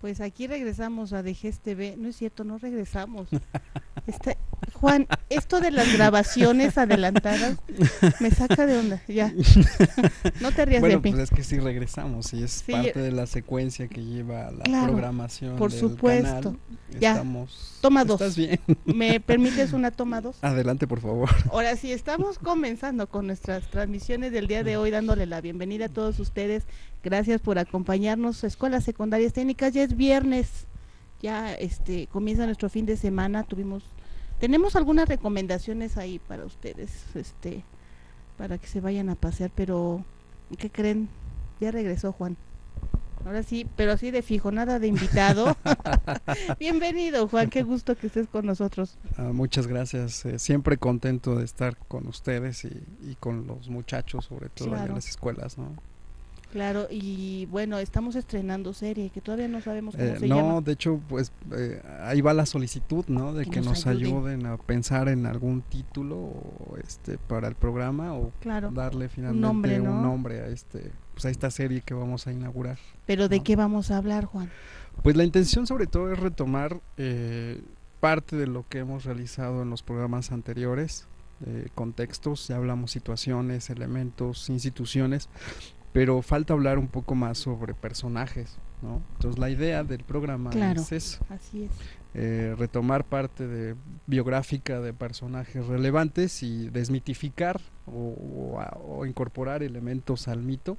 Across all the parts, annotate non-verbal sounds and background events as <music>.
Pues aquí regresamos a DGS. No es cierto, no regresamos. Este, Juan, esto de las grabaciones adelantadas me saca de onda. Ya. <laughs> No te rías Bueno, de mí. pues es que sí regresamos y es Sí, parte de la secuencia que lleva la Claro, programación por del supuesto. canal. Ya. Estamos... Toma dos. ¿Estás bien? ¿Me permites una toma dos? Adelante, por favor. Ahora sí, estamos comenzando con nuestras transmisiones del día de hoy, dándole la bienvenida a todos ustedes. Gracias por acompañarnos. Escuelas Secundarias Técnicas, ya es viernes, ya este comienza nuestro fin de semana. Tuvimos, tenemos algunas recomendaciones ahí para ustedes, este, para que se vayan a pasear, pero ¿qué creen? Ya regresó Juan. Ahora sí, pero así de fijo, nada de invitado. <laughs> Bienvenido, Juan, qué gusto que estés con nosotros. Ah, muchas gracias. eh, siempre contento de estar con ustedes y, y con los muchachos, sobre todo allá Claro. en las escuelas, ¿no? Claro, y bueno, estamos estrenando serie, que todavía no sabemos cómo Eh, se no, llama. de hecho, pues eh, ahí va la solicitud, ¿no? De Que que, nos nos, ayuden. ayuden. a pensar en algún título o, este para el programa o Claro, darle finalmente nombre, ¿no? un nombre a este pues a esta serie que vamos a inaugurar. pero ¿de no. qué vamos a hablar, Juan? Pues la intención sobre todo es retomar eh, parte de lo que hemos realizado en los programas anteriores, eh, contextos, ya hablamos situaciones, elementos, instituciones, pero falta hablar un poco más sobre personajes, ¿no? Entonces la idea del programa Claro. es eso, Así es. eh, retomar parte de biográfica de personajes relevantes y desmitificar o, o a- o incorporar elementos al mito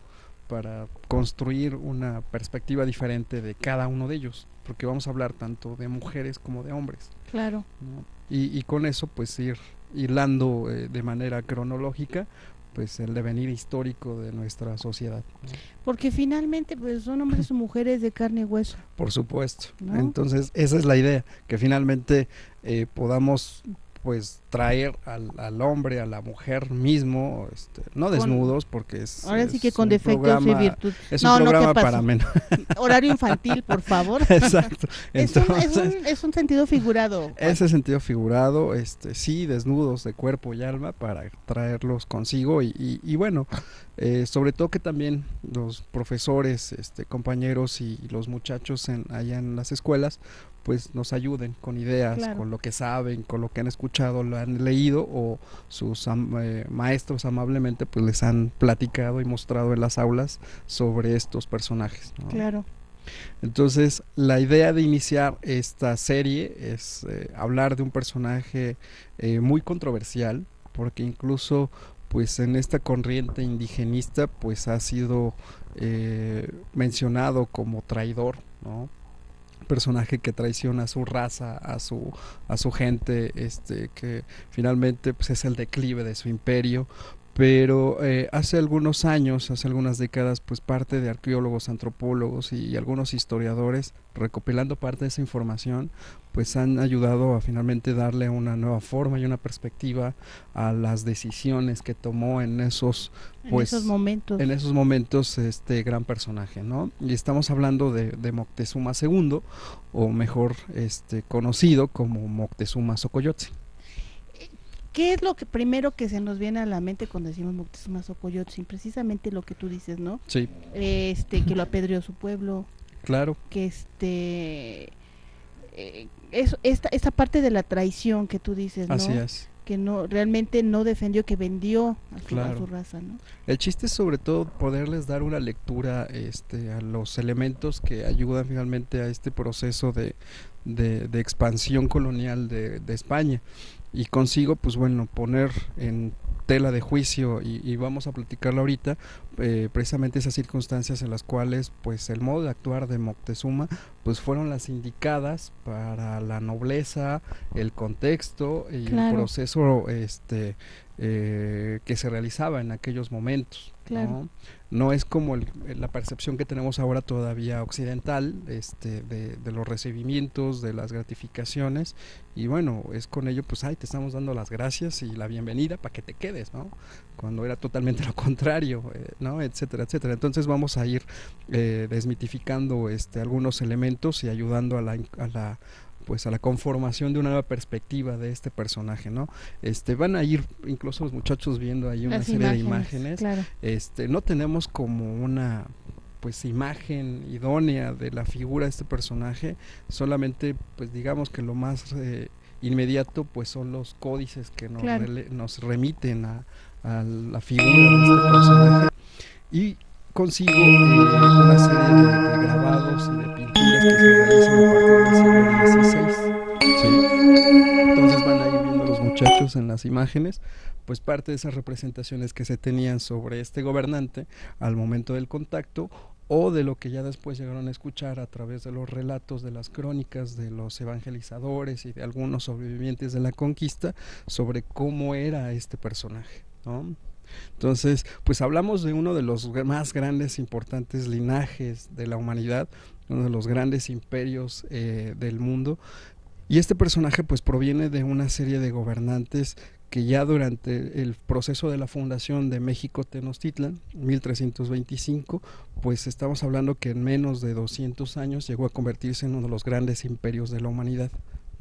para construir una perspectiva diferente de cada uno de ellos, porque vamos a hablar tanto de mujeres como de hombres. Claro, ¿no? Y, y con eso pues ir hilando eh, de manera cronológica pues el devenir histórico de nuestra sociedad. ¿no? porque finalmente pues son hombres o mujeres de carne y hueso. Por supuesto. ¿No? Entonces, esa es la idea, que finalmente eh, podamos pues traer al, al hombre, a la mujer mismo, este, no desnudos, porque es, Ahora sí que con defectos y virtud. Es No, un no, ¿qué programa para menos. <laughs> Horario infantil, por favor. <laughs> Exacto. es, un, es, un, es un sentido figurado. Juan. ese sentido figurado, este, sí, desnudos de cuerpo y alma para traerlos consigo y, y- y bueno, eh, sobre todo que también los profesores, este, compañeros y, los muchachos en, allá en las escuelas, pues nos ayuden con ideas, Claro. con lo que saben, con lo que han escuchado, lo han leído o sus am- eh, maestros amablemente pues les han platicado y mostrado en las aulas sobre estos personajes. ¿no? Claro, Entonces, la idea de iniciar esta serie es eh, hablar de un personaje eh, muy controversial, porque incluso pues en esta corriente indigenista pues ha sido eh, mencionado como traidor, ¿no? personaje que traiciona a su raza, a su a su gente, este que finalmente pues es el declive de su imperio, pero eh, hace algunos años, hace algunas décadas, pues parte de arqueólogos, antropólogos y, algunos historiadores, recopilando parte de esa información, pues han ayudado a finalmente darle una nueva forma y una perspectiva a las decisiones que tomó en esos Pues, en esos momentos. en esos momentos este gran personaje, ¿no? Y estamos hablando de, de Moctezuma II, o mejor este conocido como Moctezuma Xocoyotzin. ¿Qué es lo que primero que se nos viene a la mente cuando decimos Moctezuma Xocoyotzin? Precisamente lo que tú dices, ¿no? Sí, Este, que lo apedreó su pueblo, claro, que este eh, eso, esta, esta parte de la traición que tú dices, ¿no? así es. Que no realmente no defendió, que vendió a su, a Claro. su raza, ¿no? El chiste es sobre todo poderles dar una lectura este, a los elementos que ayudan finalmente a este proceso de, de- de expansión colonial de, de España. Y consigo, pues bueno, poner en tela de juicio y, y vamos a platicarlo ahorita, eh, precisamente esas circunstancias en las cuales pues el modo de actuar de Moctezuma pues fueron las indicadas para la nobleza, el contexto y Claro. el proceso este eh, que se realizaba en aquellos momentos. Claro. ¿no? No es como el- la percepción que tenemos ahora todavía occidental este, de, de los recibimientos, de las gratificaciones y bueno, es con ello pues ay, te estamos dando las gracias y la bienvenida para que te quedes, ¿no? Cuando era totalmente <laughs> lo contrario, eh, ¿no? Etcétera, etcétera. Entonces vamos a ir eh, desmitificando este, algunos elementos y ayudando a la pues a la conformación de una nueva perspectiva de este personaje, ¿no? Este van a ir incluso los muchachos viendo ahí una Las serie de imágenes Claro. este no tenemos como una pues imagen idónea de la figura de este personaje solamente pues digamos que lo más eh, inmediato pues son los códices que nos, Claro. nos remiten a, a la figura de este personaje y consigo eh, una serie de, de grabados y de pinturas que se realizan a partir del siglo XVI ¿sí? entonces van a ir viendo los muchachos en las imágenes pues parte de esas representaciones que se tenían sobre este gobernante al momento del contacto o de lo que ya después llegaron a escuchar a través de los relatos de las crónicas de los evangelizadores y de algunos sobrevivientes de la conquista sobre cómo era este personaje. ¿no? Entonces, pues hablamos de uno de los más grandes, importantes linajes de la humanidad, uno de los grandes imperios eh, del mundo, y este personaje pues proviene de una serie de gobernantes que ya durante el proceso de la fundación de México Tenochtitlan, 1325, pues estamos hablando que en menos de 200 años llegó a convertirse en uno de los grandes imperios de la humanidad.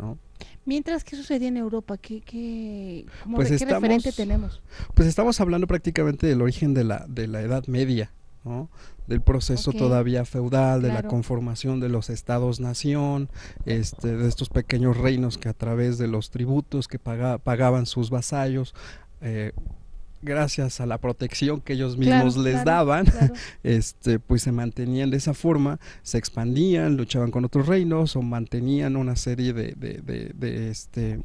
¿No? Mientras, ¿qué sucedía en Europa? ¿Qué, qué, cómo Pues re- qué estamos- referente tenemos? Pues estamos hablando prácticamente del origen de la, de la Edad Media, ¿no? del proceso todavía feudal, de la conformación de los estados-nación, este, de estos pequeños reinos que a través de los tributos que paga- pagaban sus vasallos, eh, gracias a la protección que ellos mismos Claro, les claro, daban, claro. <laughs> este, pues se mantenían de esa forma, se expandían, luchaban con otros reinos o mantenían una serie de, de, de- de, este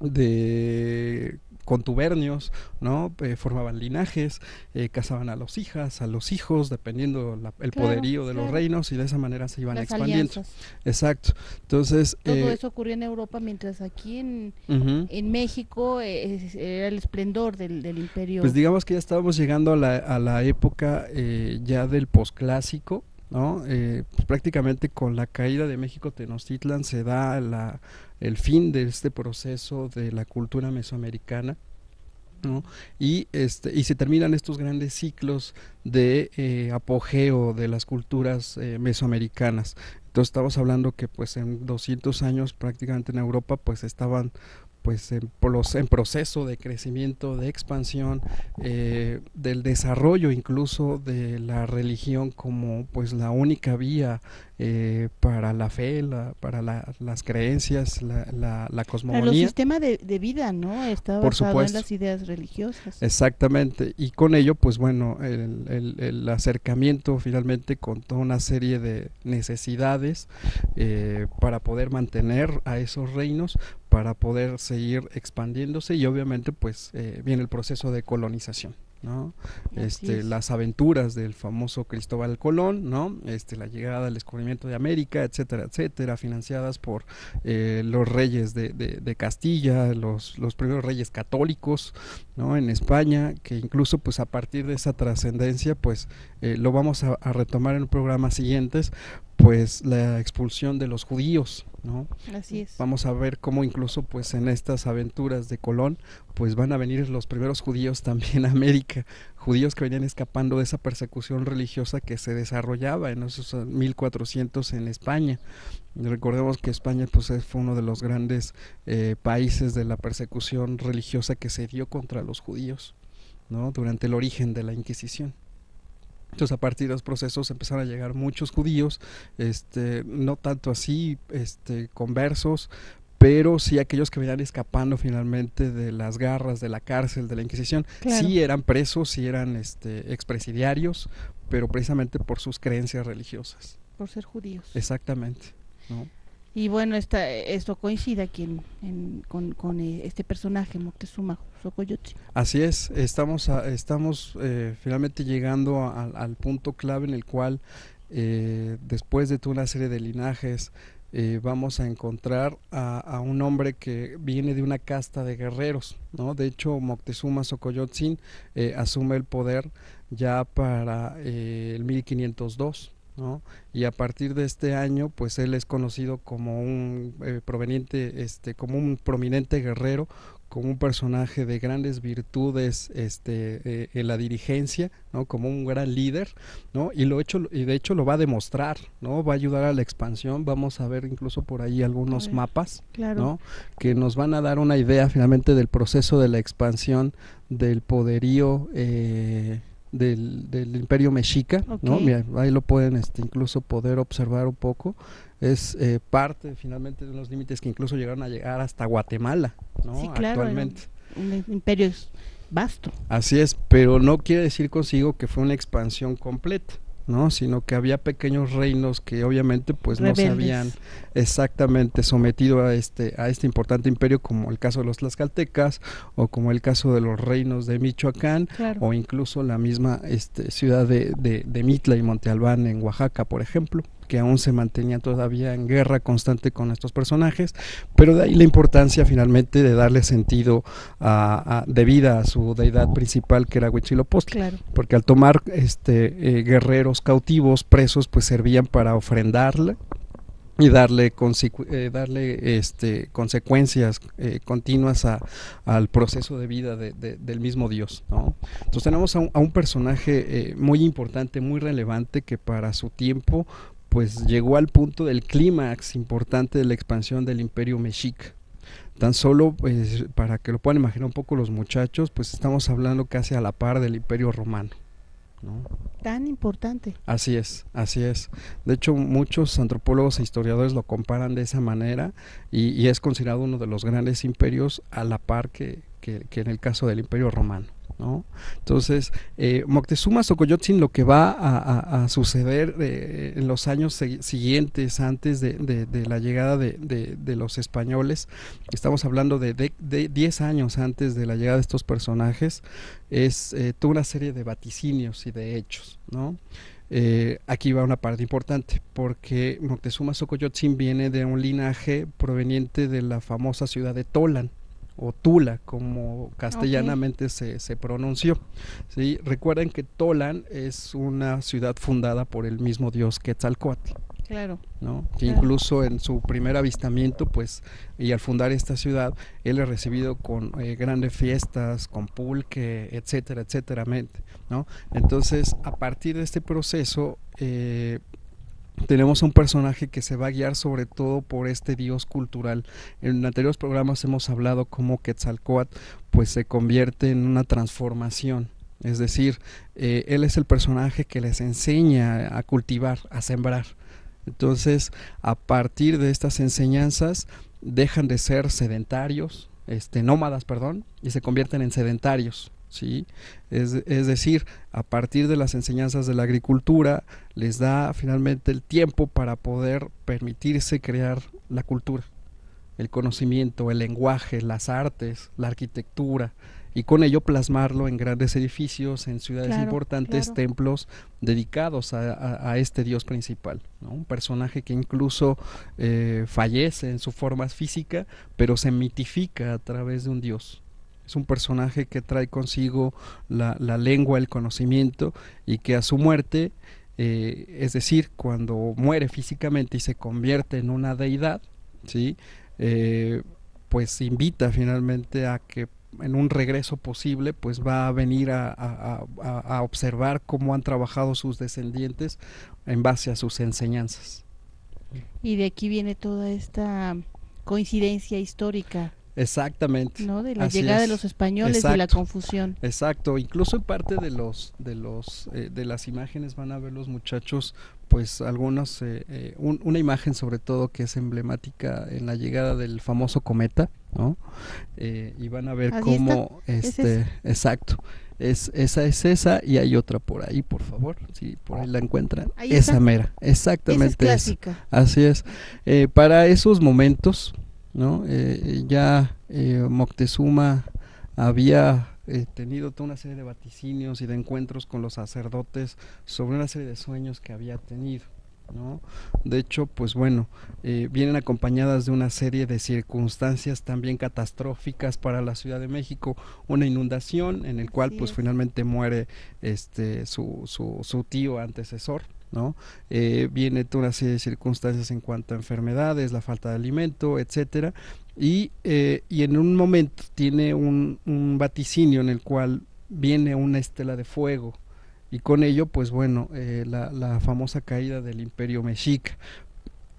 de contubernios, ¿no? Eh, formaban linajes, eh, casaban a los hijas, a los hijos, dependiendo la- el Claro, poderío de los reinos y de esa manera se iban Las expandiendo. alianzas. Exacto. Entonces, Todo eh, eso ocurría en Europa, mientras aquí en, en México eh, era el esplendor del, del imperio. Pues digamos que ya estábamos llegando a la, a la época eh, ya del posclásico, ¿no? Eh, pues prácticamente con la caída de México Tenochtitlan se da la, el fin de este proceso de la cultura mesoamericana. ¿no? Y, este, y se terminan estos grandes ciclos de eh, apogeo de las culturas eh, mesoamericanas. Entonces estamos hablando que pues en 200 años prácticamente en Europa pues estaban pues en, en proceso de crecimiento, de expansión, eh, del desarrollo incluso de la religión como pues la única vía eh, para la fe, la- para la- las creencias, la, la, la Para los cosmogonía. sistemas de, de vida, ¿no? Por basado supuesto. en las ideas religiosas. Exactamente, y con ello, pues bueno, el, el- el acercamiento finalmente con toda una serie de necesidades eh, para poder mantener a esos reinos, para poder seguir expandiéndose y obviamente pues eh, viene el proceso de colonización. ¿No? Este, es. las aventuras del famoso Cristóbal Colón, ¿no? Este, la llegada, el descubrimiento de América, etcétera, etcétera, financiadas por eh, los reyes de, de- de Castilla, los, los primeros reyes católicos, ¿no? En España, que incluso pues a partir de esa trascendencia, pues eh, lo vamos a, a retomar en programas siguientes, pues la expulsión de los judíos, ¿no? Así es. Vamos a ver cómo incluso pues en estas aventuras de Colón pues van a venir los primeros judíos también a América, judíos que venían escapando de esa persecución religiosa que se desarrollaba en esos ah, 1400 en España. Recordemos que España pues es- fue uno de los grandes eh, países de la persecución religiosa que se dio contra los judíos, ¿no? Durante el origen de la Inquisición. Entonces a partir de los procesos empezaron a llegar muchos judíos, este, no tanto así, este, conversos, pero sí aquellos que venían escapando finalmente de las garras de la cárcel, de la Inquisición, Claro. sí eran presos, sí eran este, expresidiarios, pero precisamente por sus creencias religiosas. Por ser judíos. Exactamente. ¿no? Y bueno, esta, esto coincide aquí en, en- con, con, eh, este personaje, Moctezuma Xocoyotzin. Así es, estamos, a- estamos eh, finalmente llegando al punto clave en el cual, eh, después de toda una serie de linajes eh, vamos a encontrar a, un hombre que viene de una casta de guerreros, ¿no? De hecho, Moctezuma Xocoyotzin eh, asume el poder ya para eh, el 1502. ¿No? Y a partir de este año, pues él es conocido como un proveniente, este, como un prominente guerrero, como un personaje de grandes virtudes este, eh, en la dirigencia, ¿no? como un gran líder, ¿no? y, lo hecho, y de hecho lo va a demostrar, ¿no? va a ayudar a la expansión, vamos a ver incluso por ahí algunos mapas ¿no? que nos van a dar una idea finalmente del proceso de la expansión del poderío eh, del, del, imperio mexica, ¿no? ahí lo pueden este, incluso poder observar un poco, es eh, parte finalmente de unos límites que incluso llegaron a llegar hasta Guatemala, ¿no? Sí, claro, Actualmente. Un, imperio vasto. Así es, pero no quiere decir consigo que fue una expansión completa. ¿No? sino que había pequeños reinos que obviamente pues no se habían exactamente sometido a este a este importante imperio como el caso de los tlaxcaltecas o como el caso de los reinos de Michoacán o incluso la misma este, ciudad de, de, de Mitla y Monte Albán en Oaxaca por ejemplo que aún se mantenía todavía en guerra constante con estos personajes, pero de ahí la importancia finalmente de darle sentido a, de vida a su deidad principal que era Huitzilopochtli, porque al tomar este eh, guerreros cautivos, presos, pues servían para ofrendarle y darle, eh, darle este, consecuencias eh, continuas a, al proceso de vida de, del mismo Dios. ¿no? Entonces tenemos a un, a un personaje muy importante, muy relevante, que para su tiempo pues llegó al punto del clímax importante de la expansión del imperio mexica. Tan solo, pues, para que lo puedan imaginar un poco los muchachos, pues estamos hablando casi a la par del imperio romano. ¿no? Tan importante. Así es, así es. De hecho, muchos antropólogos e historiadores lo comparan de esa manera y, es considerado uno de los grandes imperios a la par que en el caso del imperio romano. Entonces, eh, Moctezuma Xocoyotzin lo que va a, suceder eh, en los años siguientes, antes de, la llegada de, los españoles, estamos hablando de 10 años antes de la llegada de estos personajes, es eh, toda una serie de vaticinios y de hechos, ¿no? aquí va una parte importante, porque Moctezuma Xocoyotzin viene de un linaje proveniente de la famosa ciudad de Tolan, o Tula, como castellanamente se, se, pronunció. ¿sí? Recuerden que Tolan es una ciudad fundada por el mismo dios Quetzalcoatl. Claro. ¿no? Que incluso en su primer avistamiento, pues, y al fundar esta ciudad, él es recibido con eh, grandes fiestas, con pulque, etcétera, etcétera, ¿no? Entonces, a partir de este proceso, eh, tenemos un personaje que se va a guiar sobre todo por este dios cultural. En anteriores programas hemos hablado cómo Quetzalcoatl pues se convierte en una transformación. Es decir, eh, él es el personaje que les enseña a cultivar, a sembrar. Entonces, a partir de estas enseñanzas, dejan de ser sedentarios, este, nómadas, perdón, y se convierten en sedentarios. ¿Sí? Es, es, decir, a partir de las enseñanzas de la agricultura, les da finalmente el tiempo para poder permitirse crear la cultura, el conocimiento, el lenguaje, las artes, la arquitectura, y con ello plasmarlo en grandes edificios, en ciudades importantes, templos dedicados a, este dios principal, un personaje que incluso eh, fallece en su forma física, pero se mitifica a través de un dios es un personaje que trae consigo la, lengua, el conocimiento y que a su muerte, eh, es decir, cuando muere físicamente y se convierte en una deidad, ¿sí? Eh, pues invita finalmente a que en un regreso posible, pues va a venir a, a, observar cómo han trabajado sus descendientes en base a sus enseñanzas. Y de aquí viene toda esta coincidencia histórica Exactamente. ¿no? De la llegada de los españoles y la confusión. Exacto, incluso en parte de los de los eh, de las imágenes van a ver los muchachos pues algunos eh, eh, una imagen sobre todo que es emblemática en la llegada del famoso cometa, ¿no? y van a ver cómo este exacto. Es, esa es esa y hay otra por ahí, por favor, si por ahí la encuentran. esa mera, exactamente. es Así es. para esos momentos, ¿no? Eh, ya eh, Moctezuma había eh, tenido toda una serie de vaticinios y de encuentros con los sacerdotes sobre una serie de sueños que había tenido. ¿no? De hecho, pues bueno, eh, vienen acompañadas de una serie de circunstancias también catastróficas para la Ciudad de México, una inundación en el cual pues finalmente muere este su, su, su tío antecesor, ¿no? Eh, viene toda una serie de circunstancias en cuanto a enfermedades, la falta de alimento, etcétera, y, eh, y en un momento tiene un, un, vaticinio en el cual viene una estela de fuego y con ello, pues bueno, eh, la, la, famosa caída del imperio mexica.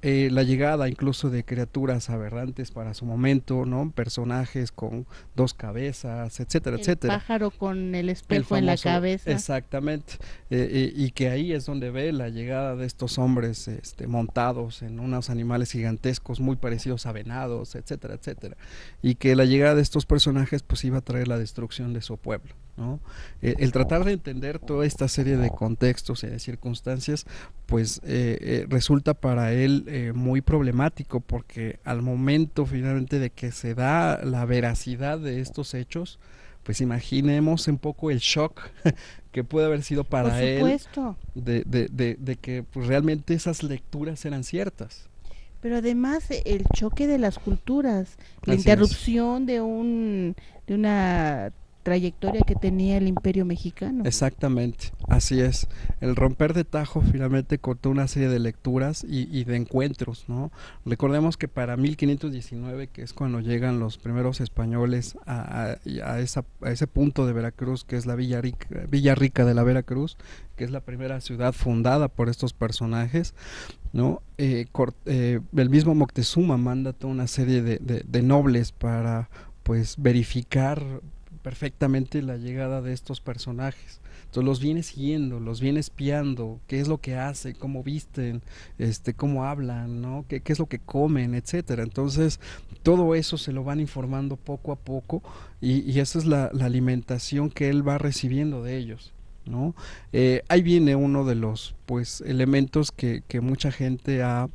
Eh, la llegada incluso de criaturas aberrantes para su momento, ¿no? Personajes con dos cabezas, etcétera, el etcétera. Pájaro con el espejo el famoso, en la cabeza. Exactamente. Eh, eh, y que ahí es donde ve la llegada de estos hombres este, montados en unos animales gigantescos muy parecidos a venados, etcétera, etcétera. Y que la llegada de estos personajes pues iba a traer la destrucción de su pueblo. ¿No? El tratar de entender toda esta serie de contextos y de circunstancias, pues eh, eh, resulta para él eh, muy problemático porque al momento finalmente de que se da la veracidad de estos hechos, pues imaginemos un poco el shock <laughs> que puede haber sido para él de, de, de, de, que pues, realmente esas lecturas eran ciertas. Pero además el choque de las culturas, la Así interrupción es. de un de una trayectoria que tenía el imperio mexicano. Exactamente, así es. El romper de Tajo finalmente cortó una serie de lecturas y, de encuentros, ¿no? Recordemos que para 1519, que es cuando llegan los primeros españoles a, a, a, esa, a ese punto de Veracruz, que es la Villa Rica, Villa Rica de la Veracruz, que es la primera ciudad fundada por estos personajes, ¿no? Eh, eh, el mismo Moctezuma manda toda una serie de, de, de nobles para pues verificar perfectamente la llegada de estos personajes. Entonces los viene siguiendo, los viene espiando, qué es lo que hace, cómo visten, este, cómo hablan, ¿no? qué, qué es lo que comen, etcétera. Entonces, todo eso se lo van informando poco a poco y, y esa es la, alimentación que él va recibiendo de ellos. ¿no? Eh, ahí viene uno de los pues elementos que, que mucha gente ha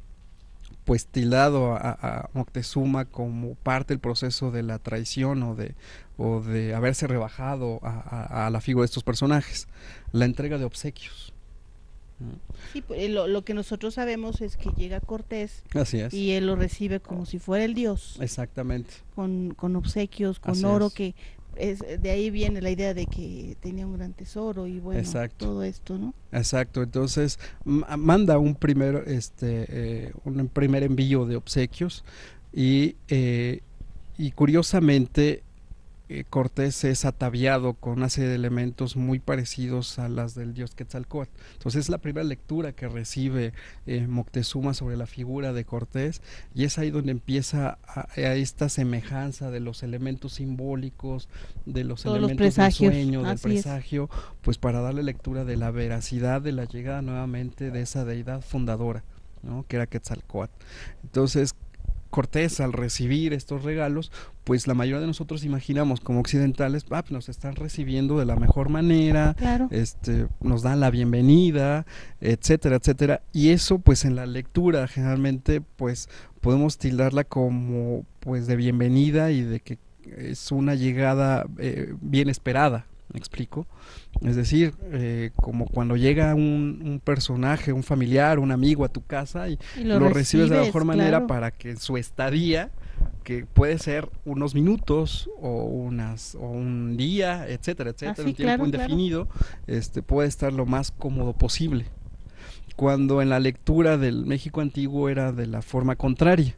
pues tildado a, a, Moctezuma como parte del proceso de la traición o de, o de haberse rebajado a, a, la figura de estos personajes, la entrega de obsequios. Sí, lo, lo, que nosotros sabemos es que llega Cortés Así es. y él lo recibe como si fuera el dios. Exactamente. Con, con obsequios, con Así oro, es. que es, de ahí viene la idea de que tenía un gran tesoro y bueno, Exacto. todo esto, ¿no? Exacto, entonces manda un primer, este, eh, un primer envío de obsequios y, eh, y curiosamente eh, Cortés es ataviado con una serie de elementos muy parecidos a las del dios Quetzalcóatl. Entonces es la primera lectura que recibe eh, Moctezuma sobre la figura de Cortés y es ahí donde empieza a, a esta semejanza de los elementos simbólicos, de los Todos elementos los del sueño, del Así presagio, es. pues para darle lectura de la veracidad de la llegada nuevamente de esa deidad fundadora. ¿no? que era Quetzalcoatl. Entonces, Cortés al recibir estos regalos, pues la mayoría de nosotros imaginamos como occidentales, ah, pues nos están recibiendo de la mejor manera, claro. este, nos dan la bienvenida, etcétera, etcétera. Y eso, pues en la lectura generalmente, pues podemos tildarla como pues de bienvenida y de que es una llegada eh, bien esperada, ¿me explico? Es decir, eh, como cuando llega un, un, personaje, un familiar, un amigo a tu casa y, y lo, lo, recibes, recibes de la mejor claro. manera para que su estadía, que puede ser unos minutos o unas o un día, etcétera, etcétera, Así, un tiempo claro, indefinido, claro. este puede estar lo más cómodo posible. Cuando en la lectura del México antiguo era de la forma contraria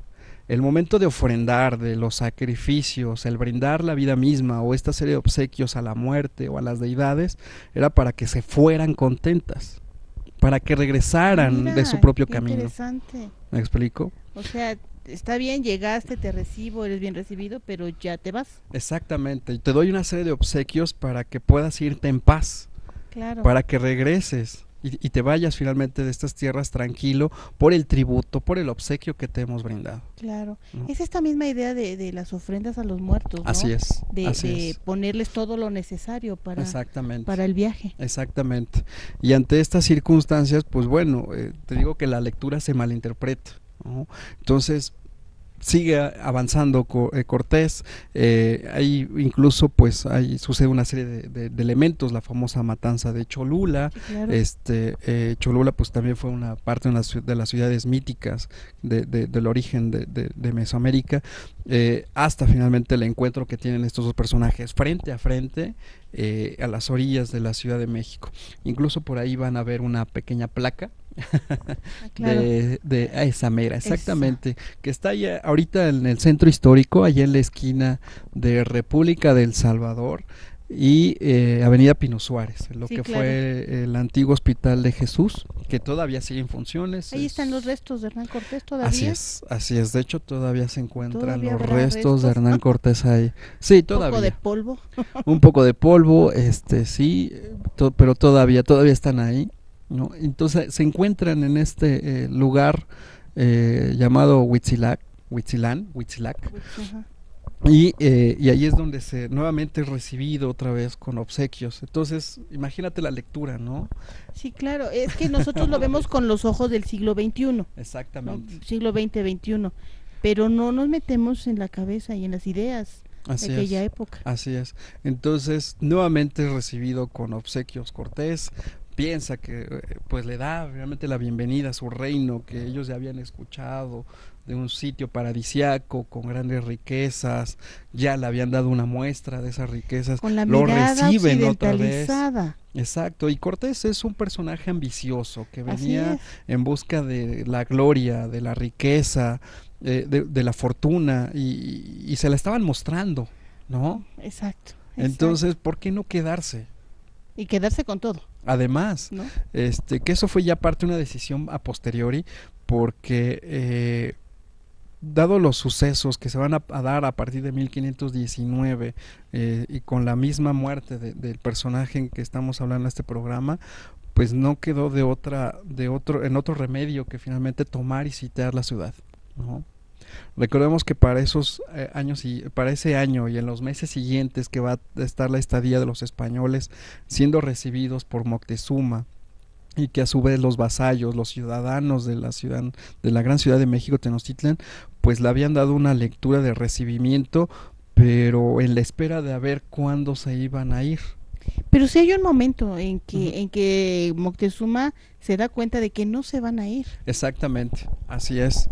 el momento de ofrendar, de los sacrificios, el brindar la vida misma o esta serie de obsequios a la muerte o a las deidades, era para que se fueran contentas, para que regresaran Mira, de su propio qué camino. Interesante. ¿Me explico? O sea, está bien, llegaste, te recibo, eres bien recibido, pero ya te vas. Exactamente, te doy una serie de obsequios para que puedas irte en paz, claro. para que regreses y, y, te vayas finalmente de estas tierras tranquilo por el tributo, por el obsequio que te hemos brindado. Claro, ¿no? es esta misma idea de, de, las ofrendas a los muertos, ¿no? Así es. De, así de es. ponerles todo lo necesario para, Exactamente. para el viaje. Exactamente. Y ante estas circunstancias, pues bueno, eh, te digo que la lectura se malinterpreta. ¿no? Entonces, sigue avanzando eh, Cortés, eh, ahí incluso pues ahí sucede una serie de, elementos, la famosa matanza de Cholula, este eh, Cholula pues también fue una parte de, las ciudades míticas del origen de, Mesoamérica, hasta finalmente el encuentro que tienen estos dos personajes frente a frente a las orillas de la Ciudad de México. Incluso por ahí van a ver una pequeña placa <laughs> De, de esa mera, exactamente, que está allá, ahorita en el centro histórico, allá en la esquina de República del Salvador y eh, Avenida Pino Suárez, lo que fue el antiguo Hospital de Jesús, que todavía sigue en funciones. Ahí están los restos de Hernán Cortés todavía. Así es, así es. De hecho, todavía se encuentran los restos, de Hernán <laughs> Cortés ahí. Sí, todavía. Un poco de polvo. Un poco de polvo, este, sí, pero todavía, todavía están ahí. ¿No? Entonces se encuentran en este eh, lugar eh, llamado Huitzilac, Huitzilán, Huitzilac. Y, eh, y, ahí es donde se nuevamente es recibido otra vez con obsequios. Entonces, imagínate la lectura, ¿no? Sí, claro, es que nosotros lo vemos con los ojos del siglo XXI. Exactamente. Siglo XX, XXI. Pero no nos metemos en la cabeza y en las ideas de aquella época. Así es. Entonces, nuevamente es recibido con obsequios Cortés, piensa que eh, pues le da realmente la bienvenida a su reino que ellos ya habían escuchado de un sitio paradisiaco con grandes riquezas, ya le habían dado una muestra de esas riquezas, con la lo reciben otra vez. Exacto, y Cortés es un personaje ambicioso que venía en busca de la gloria, de la riqueza, eh, de, la fortuna y, y, se la estaban mostrando, ¿no? Exacto. Entonces, ¿por qué no quedarse? Y quedarse con todo. Además, este, que eso fue ya parte de una decisión a posteriori, porque eh, dado los sucesos que se van a, dar a partir de 1519 eh, y con la misma muerte del personaje en que estamos hablando en este programa, pues no quedó de otra, de otro, en otro remedio que finalmente tomar y sitiar la ciudad, ¿no? Recordemos que para esos eh, años y para ese año y en los meses siguientes que va a estar la estadía de los españoles siendo recibidos por Moctezuma y que a su vez los vasallos, los ciudadanos de la ciudad de la gran ciudad de México Tenochtitlan, pues le habían dado una lectura de recibimiento, pero en la espera de ver cuándo se iban a ir. Pero si hay un momento en que, en que Moctezuma se da cuenta de que no se van a ir. Exactamente, así es.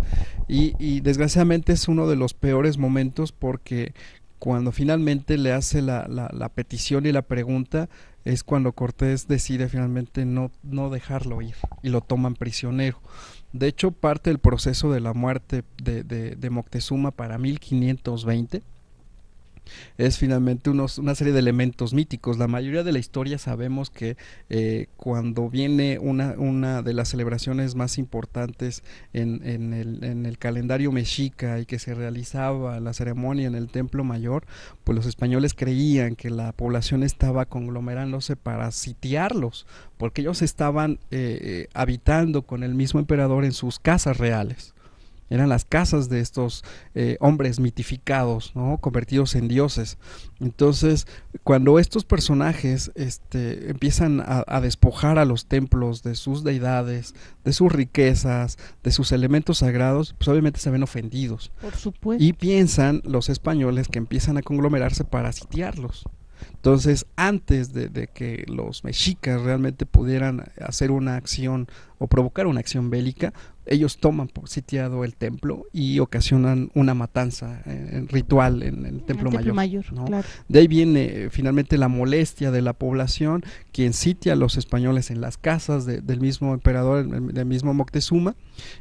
Y, y desgraciadamente es uno de los peores momentos porque cuando finalmente le hace la, la, la, petición y la pregunta es cuando Cortés decide finalmente no, no dejarlo ir y lo toman prisionero. De hecho, parte del proceso de la muerte de, de, de Moctezuma para 1520 es finalmente unos, una serie de elementos míticos. La mayoría de la historia sabemos que eh, cuando viene una, una de las celebraciones más importantes en, en, el, en el calendario mexica y que se realizaba la ceremonia en el Templo Mayor, pues los españoles creían que la población estaba conglomerándose para sitiarlos, porque ellos estaban eh, eh, habitando con el mismo emperador en sus casas reales eran las casas de estos eh, hombres mitificados, ¿no? convertidos en dioses. Entonces, cuando estos personajes este, empiezan a, despojar a los templos de sus deidades, de sus riquezas, de sus elementos sagrados, pues obviamente se ven ofendidos. Por supuesto. Y piensan los españoles que empiezan a conglomerarse para sitiarlos. Entonces, antes de, que los mexicas realmente pudieran hacer una acción o provocar una acción bélica, ellos toman por sitiado el templo y ocasionan una matanza eh, ritual en el templo, mayor. De ahí viene eh, finalmente la molestia de la población, quien sitia a los españoles en las casas del mismo emperador, del mismo Moctezuma,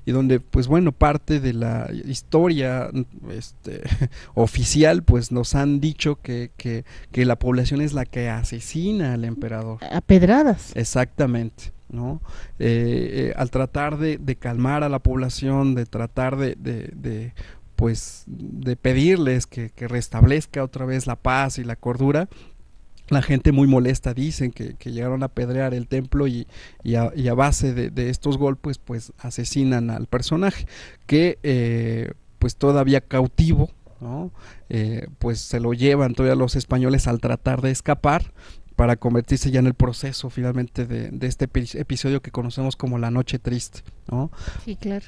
y donde, pues bueno, parte de la historia este, <laughs> oficial, pues nos han dicho que, que, que la población es la que asesina al emperador. A pedradas. Exactamente. ¿No? Eh, eh, al tratar de, calmar a la población, de tratar de, de, pues, de pedirles que, restablezca otra vez la paz y la cordura, la gente muy molesta dicen que, llegaron a pedrear el templo y, y, a, base de, estos golpes pues asesinan al personaje que eh, pues todavía cautivo ¿no? pues se lo llevan todavía los españoles al tratar de escapar para convertirse ya en el proceso finalmente de, de este episodio que conocemos como la noche triste, ¿no? Sí, claro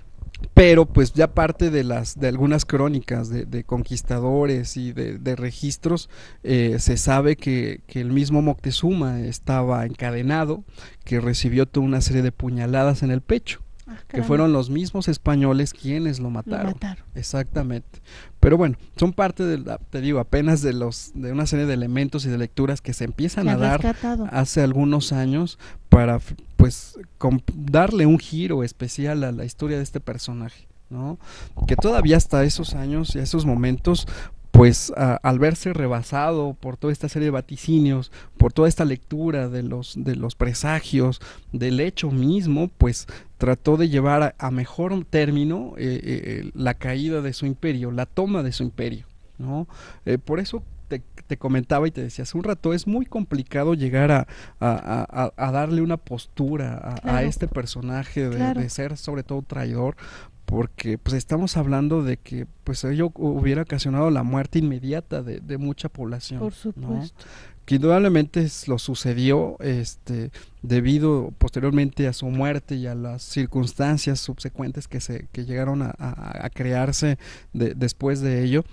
pero pues ya parte de las de algunas crónicas de, conquistadores y de, registros eh, se sabe que, que, el mismo Moctezuma estaba encadenado que recibió toda una serie de puñaladas en el pecho Ah, que fueron los mismos españoles quienes lo mataron. Exactamente. Pero bueno, son parte de, te digo, apenas de los de una serie de elementos y de lecturas que se empiezan a dar hace algunos años para pues darle un giro especial a la historia de este personaje. ¿no? Que todavía hasta esos años y esos momentos pues al verse rebasado por toda esta serie de vaticinios, por toda esta lectura de los, de los presagios, del hecho mismo, pues trató de llevar a, mejor término eh, eh, la caída de su imperio, la toma de su imperio. ¿no? Eh, por eso te, comentaba y te decía hace un rato, es muy complicado llegar a, a, darle una postura a, este personaje de, de, ser sobre todo traidor, porque pues estamos hablando de que pues ello hubiera ocasionado la muerte inmediata de, de mucha población. Por supuesto. Que indudablemente lo sucedió este debido posteriormente a su muerte y a las circunstancias subsecuentes que se que llegaron a, a, crearse de, después de ello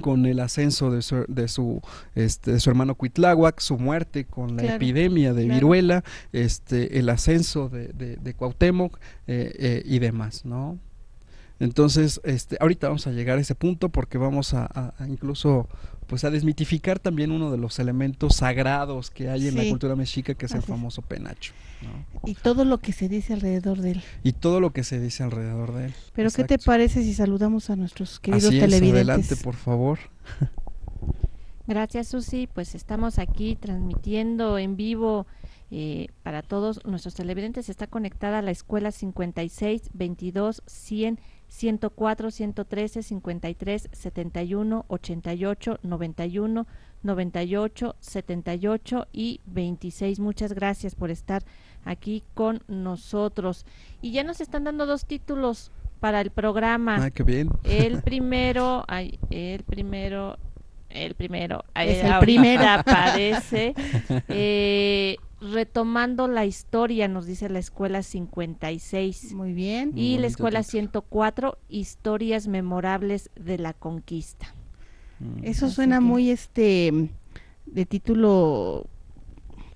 con el ascenso de su, de su, este, de su hermano Cuitláhuac, su muerte con la epidemia de viruela, este, el ascenso de, de, de Cuauhtémoc eh, eh, y demás, ¿no? Entonces, este, ahorita vamos a llegar a ese punto porque vamos a, incluso pues a desmitificar también uno de los elementos sagrados que hay en la cultura mexica que es el famoso penacho. Y todo lo que se dice alrededor de él. Y todo lo que se dice alrededor de él. Pero ¿qué te parece si saludamos a nuestros queridos Así es, televidentes? Adelante, por favor. Gracias, Susi. Pues estamos aquí transmitiendo en vivo eh, para todos nuestros televidentes. Está conectada a la escuela 56 22 100 104, 113, 53, 71, 88, 91, 98, 78 y 26. Muchas gracias por estar aquí con nosotros. Y ya nos están dando dos títulos para el programa. Ah, qué bien. El <laughs> primero, ay, el primero, el primero, es el primero aparece. <laughs> Eh, retomando la historia, nos dice la escuela 56. Muy bien. Y la escuela 104, historias memorables de la conquista. Mm. Eso suena muy este de título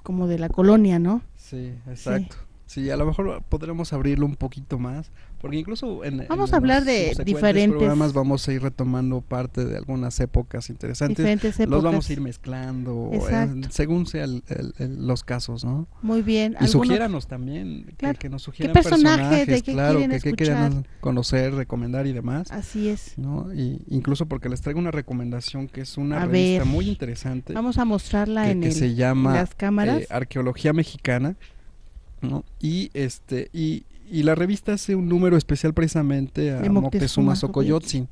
como de la colonia, ¿no? Sí, exacto. Sí, a lo mejor podremos abrirlo un poquito más, porque incluso en vamos a hablar de diferentes programas vamos a ir retomando parte de algunas épocas interesantes, diferentes épocas. los vamos a ir mezclando eh, según sean los casos, ¿no? Muy bien. Y sugiéranos también que, nos sugieran ¿Qué personajes, de qué claro, quieren que, quieran conocer, recomendar y demás. Así es. ¿no? Y incluso porque les traigo una recomendación que es una revista muy interesante. Vamos a mostrarla en, que se llama las cámaras. Eh, Arqueología Mexicana y este y, y, la revista hace un número especial precisamente a Moctezuma Xocoyotzin,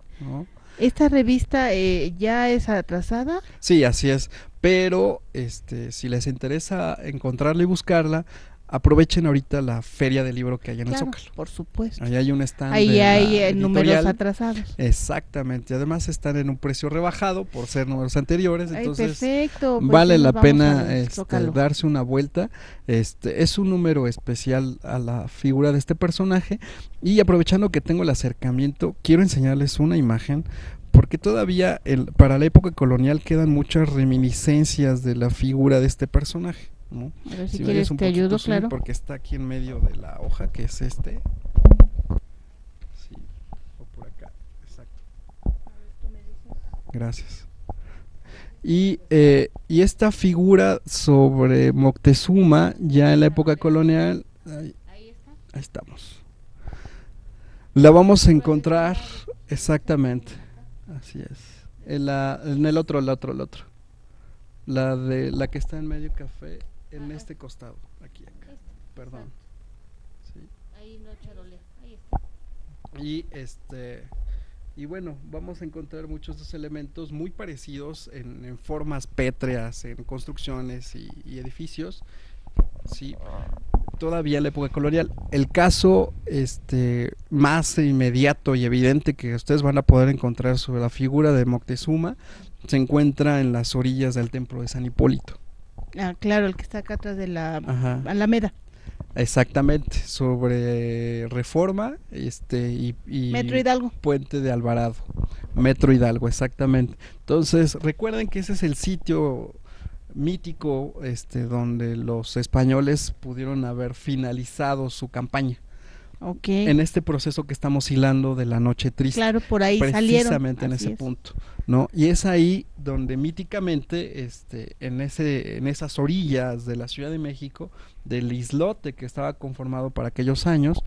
¿Esta revista eh, ya es atrasada? Sí, así es. Pero este, si les interesa encontrarla y buscarla, aprovechen ahorita la feria del libro que hay en el Zócalo. Por supuesto. Ahí hay un stand. Ahí hay eh, números atrasados. Exactamente. Además están en un precio rebajado por ser números anteriores. entonces perfecto. Pues vale la pena este, darse una vuelta. Este es un número especial a la figura de este personaje. Y aprovechando que tengo el acercamiento, quiero enseñarles una imagen porque todavía el, para la época colonial quedan muchas reminiscencias de la figura de este personaje. A ver si, quieres te ayudo, claro. Porque está aquí en medio de la hoja, que es este. Sí, o por acá, exacto. Gracias. Y, eh, y esta figura sobre Moctezuma, ya en la época colonial, ahí, ahí estamos. La vamos a encontrar exactamente, así es. En, la, en el otro, el otro, el otro. La de la que está en medio café en este costado, aquí, acá. Este, Perdón. Sí. Ahí no charolea, ahí está. Y este y bueno, vamos a encontrar muchos de esos elementos muy parecidos en, en formas pétreas, en construcciones y, y, edificios. Sí, todavía en la época colonial. El caso este, más inmediato y evidente que ustedes van a poder encontrar sobre la figura de Moctezuma se encuentra en las orillas del templo de San Hipólito. Ah, claro, el que está acá atrás de la Ajá. Alameda. Exactamente, sobre Reforma este, y, y Metro Hidalgo. Puente de Alvarado. Metro Hidalgo, exactamente. Entonces, recuerden que ese es el sitio mítico este, donde los españoles pudieron haber finalizado su campaña. En este proceso que estamos hilando de la noche triste. claro, por ahí precisamente salieron. en así ese es. punto, ¿no? Y es ahí donde míticamente, este, en ese, en esas orillas de la Ciudad de México, del islote que estaba conformado para aquellos años,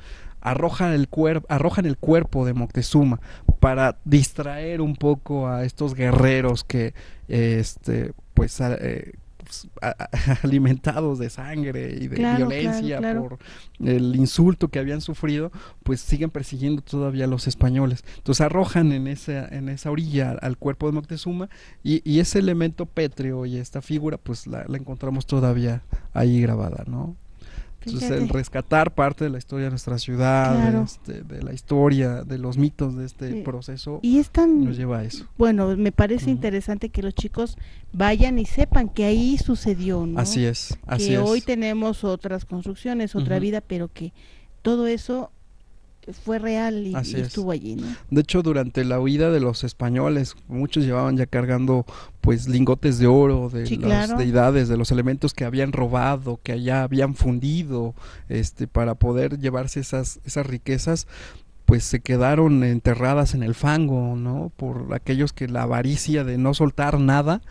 arrojan el cuerpo, arrojan el cuerpo de Moctezuma para distraer un poco a estos guerreros que, este, pues, a- eh, pues, a- a- <laughs> alimentados de sangre y de Claro, violencia claro, por el insulto que habían sufrido, pues siguen persiguiendo todavía a los españoles. Entonces arrojan en esa, en esa orilla al cuerpo de Moctezuma y, y ese elemento pétreo y esta figura, pues la, la encontramos todavía ahí grabada, ¿no? Entonces el rescatar parte de la historia de nuestra ciudad, Claro. este, de la historia, de los mitos de este Sí. proceso, Y es tan, nos lleva a eso. bueno, me parece interesante que los chicos vayan y sepan que ahí sucedió, ¿no? Así es, así que es. hoy tenemos otras construcciones, otra vida, pero que todo eso fue real y, es. estuvo allí, ¿no? De hecho, durante la huida de los españoles, muchos llevaban ya cargando pues lingotes de oro de Sí, las claro. deidades, de los elementos que habían robado, que allá habían fundido, este, para poder llevarse esas, esas riquezas, pues se quedaron enterradas en el fango, ¿no? Por aquellos que la avaricia de no soltar nada,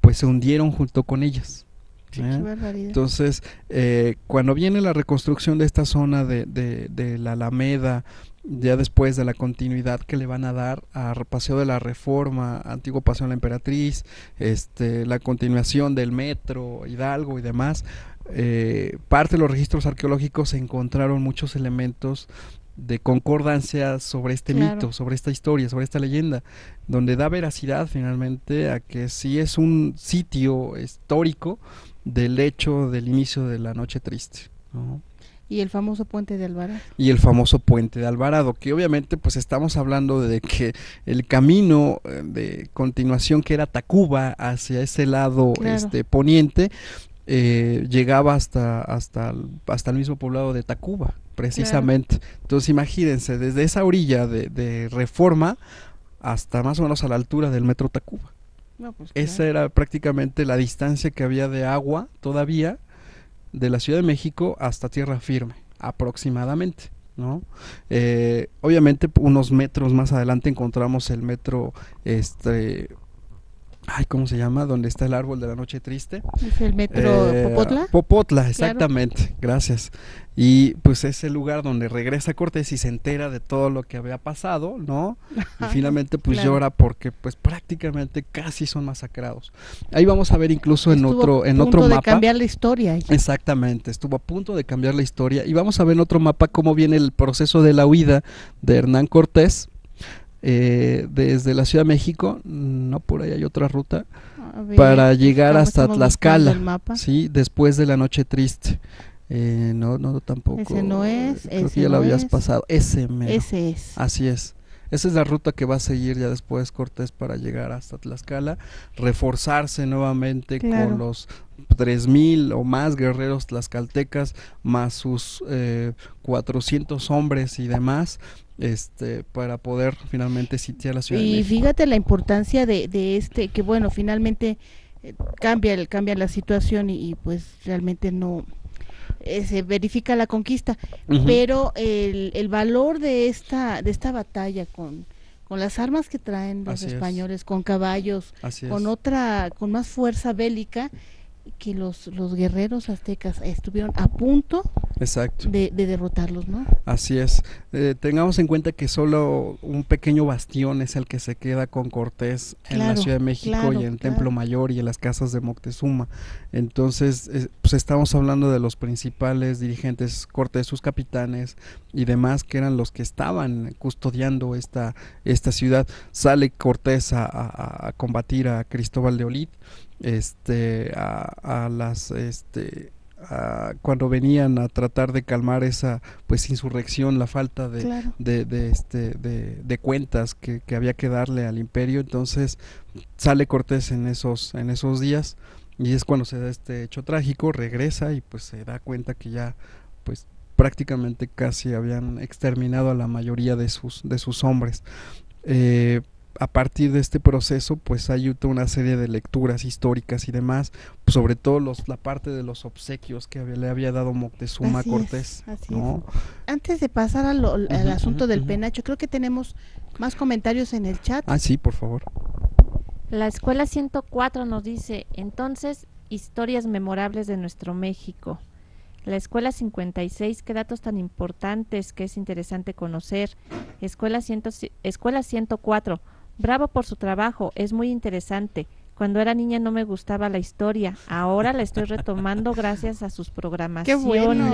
pues se hundieron junto con ellas. Sí, ¿eh? qué barbaridad. Entonces, eh, cuando viene la reconstrucción de esta zona de, de- de la Alameda, ya después de la continuidad que le van a dar a Paseo de la Reforma, Antiguo Paseo de la Emperatriz, este, la continuación del metro, Hidalgo y demás, eh, parte de los registros arqueológicos se encontraron muchos elementos de concordancia sobre este Claro. mito, sobre esta historia, sobre esta leyenda, donde da veracidad finalmente a que sí es un sitio histórico del hecho del inicio de la noche triste. ¿no? Y el famoso puente de Alvarado. y el famoso puente de Alvarado, que obviamente pues estamos hablando de que el camino eh, de continuación que era Tacuba hacia ese lado Claro. este poniente eh, llegaba hasta hasta el, hasta el mismo poblado de Tacuba precisamente entonces imagínense desde esa orilla de, de Reforma hasta más o menos a la altura del metro Tacuba No, pues, esa claro. era prácticamente la distancia que había de agua todavía de la Ciudad de México hasta tierra firme, aproximadamente. ¿no? Eh, obviamente unos metros más adelante encontramos el metro, este, ay, ¿cómo se llama? Donde está el árbol de la noche triste. Es el metro Eh, Popotla. Popotla, exactamente, gracias. Y pues es el lugar donde regresa Cortés y se entera de todo lo que había pasado, ¿no? Y finalmente pues claro. llora porque pues prácticamente casi son masacrados. Ahí vamos a ver incluso en Estuvo otro en a otro punto de mapa. cambiar la historia. ahí. Exactamente, estuvo a punto de cambiar la historia y vamos a ver en otro mapa cómo viene el proceso de la huida de Hernán Cortés eh, desde la Ciudad de México, no por ahí hay otra ruta, ver, para llegar estamos- hasta Tlaxcala. sí, después de la noche triste. Eh, no, no, tampoco. Ese no es, Creo ese que ya lo no habías es. pasado. Ese mero. Ese es. Así es. Esa es la ruta que va a seguir ya después Cortés para llegar hasta Tlaxcala, reforzarse nuevamente Claro. con los 3000 o más guerreros tlaxcaltecas, más sus eh, 400 hombres y demás, este, para poder finalmente sitiar la ciudad de Y México. fíjate la importancia de, de este, que bueno, finalmente eh, cambia, el, cambia la situación y, y, pues realmente no eh, se verifica la conquista, pero el, el valor de esta, de esta batalla con, con las armas que traen los Así es. españoles, con caballos, Así es. con otra, con más fuerza bélica, que los, los guerreros aztecas estuvieron a punto Exacto. de, de derrotarlos, ¿no? Así es. Eh, tengamos en cuenta que solo un pequeño bastión es el que se queda con Cortés en la Ciudad de México claro, y en claro. Templo Mayor y en las casas de Moctezuma. Entonces, eh, pues estamos hablando de los principales dirigentes, Cortés, sus capitanes y demás, que eran los que estaban custodiando esta, esta ciudad. Sale Cortés a, a- a combatir a Cristóbal de Olid, este, a, a las, este, a- cuando venían a tratar de calmar esa pues insurrección, la falta de, Claro. de, de, este, de, de cuentas que, que había que darle al imperio. Entonces sale Cortés en esos, en esos días y es cuando se da este hecho trágico, regresa y pues se da cuenta que ya pues prácticamente casi habían exterminado a la mayoría de sus, de sus hombres. Eh, a partir de este proceso, pues hay una serie de lecturas históricas y demás, pues, sobre todo los, la parte de los obsequios que le había dado Moctezuma a Cortés. Antes de pasar al, asunto del penacho, creo que tenemos más comentarios en el chat. Ah, sí, por favor. La escuela 104 nos dice, entonces, historias memorables de nuestro México. La escuela 56, qué datos tan importantes que es interesante conocer. Escuela, ciento, escuela 104, bravo por su trabajo, es muy interesante. Cuando era niña no me gustaba la historia, ahora la estoy retomando gracias a sus <laughs> programaciones. Qué bueno,